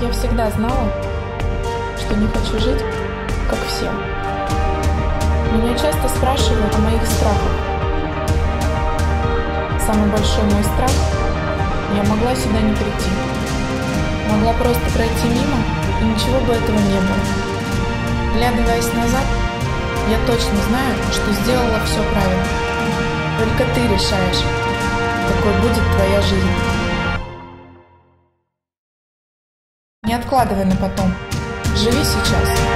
Я всегда знала, что не хочу жить, как все. Меня часто спрашивают о моих страхах. Самый большой мой страх – я могла сюда не прийти. Могла просто пройти мимо, и ничего бы этого не было. Глядываясь назад, я точно знаю, что сделала все правильно. Только ты решаешь, какой будет твоя жизнь. Не откладывай на потом. Живи сейчас.